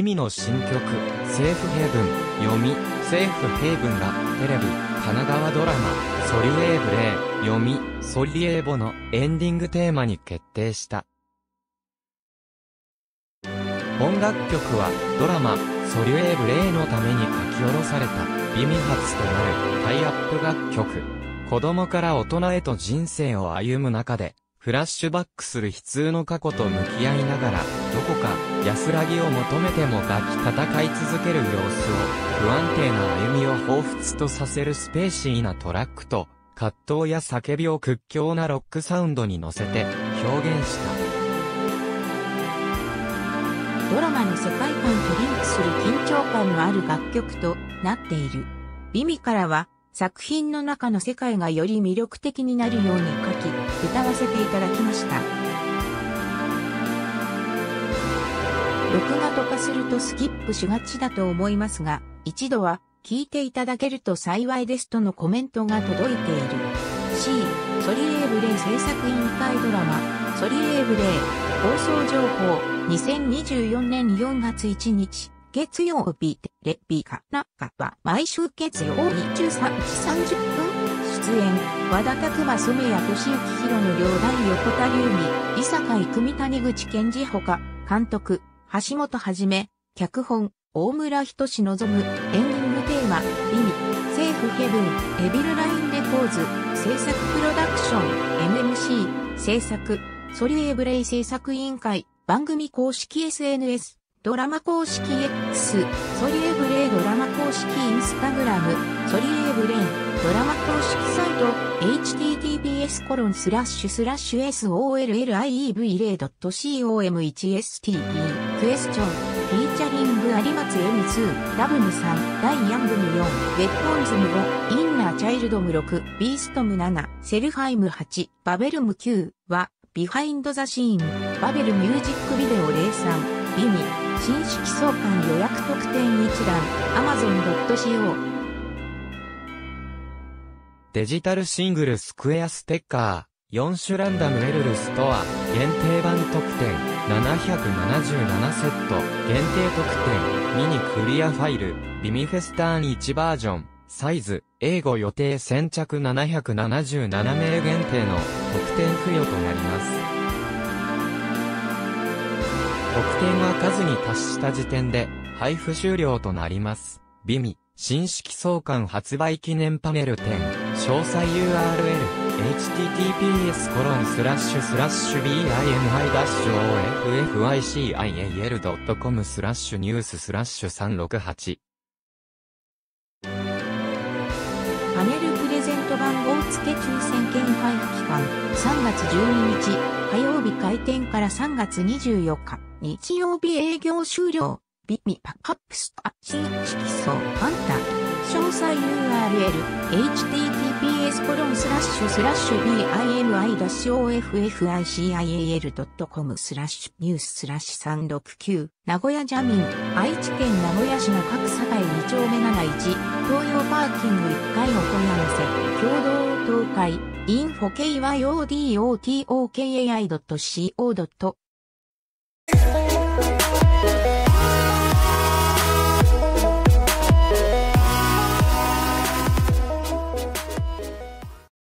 ビミの新曲、セーフヘイブン、読み、セーフヘイブンが、テレビ、神奈川ドラマ、ソリュエーブレイ、読み、ソリエーボのエンディングテーマに決定した。本楽曲は、ドラマ、ソリュエーブレイのために書き下ろされた、ビミ発となる、タイアップ楽曲。子供から大人へと人生を歩む中で、フラッシュバックする悲痛の過去と向き合いながら、どこか安らぎを求めてもがき戦い続ける様子を、不安定な歩みを彷彿とさせるスペーシーなトラックと、葛藤や叫びを屈強なロックサウンドに乗せて表現した。ドラマの世界観とリンクする緊張感のある楽曲となっている。ビミからは作品の中の世界がより魅力的になるように書き、歌わせていただきました。録画とかするとスキップしがちだと思いますが、一度は聞いていただけると幸いですとのコメントが届いている。C、ソリエーブレイ制作委員会ドラマ、ソリエーブレイ、放送情報、2024年4月1日。月曜日、テレビかなかは毎週月曜日13時30分出演、和田拓馬染谷俊之弘の両大横田隆美、伊坂井組谷口健二ほか、監督、橋本はじめ、脚本、大村仁志望む、エンディングテーマ、意味、セーフヘブン、エビルラインレコーズ、制作プロダクション、MMC、制作、ソリエブレイ制作委員会、番組公式 SNS、ドラマ公式 X、ソリエブレイドラマ公式インスタグラム、ソリエブレイドラマ公式サイト、https コロンスラッシュスラッシュ solliev0.com1st クエスチョン、フィーチャリング有松 M2、ラブム3、ダイヤングム4、ウェッポンズム5、インナーチャイルドム6、ビーストム7、セルファイム8、バベルム9は、ビハインドザシーン、バベルミュージックビデオ03、ビミ、新式相関予約特典一覧 Amazon.co デジタルシングルスクエアステッカー4種ランダムエルルストア限定版特典777セット。限定特典ミニクリアファイルビミフェスターン1バージョンサイズ英語予定先着777名限定の特典付与となります。特典は数に達した時点で配布終了となります。ビミ、新式創刊発売記念パネル展、詳細 URL、https コロンスラッシュスラッシュ bimi-offycial.com スラッシュニューススラッシュ368パネルプレゼント番号付け抽選券配布期間3月12日火曜日開店から3月24日。日曜日営業終了。ビミパカップスタ新色素ファンタ。詳細 URL https コロンスラッシュスラッシュ bimi-official.com スラッシュニューススラッシュ369名古屋ジャミン愛知県名古屋市の各境2丁目71東洋パーキング1階お問い合わせ共同東海 infokyodotokai.co. Bye.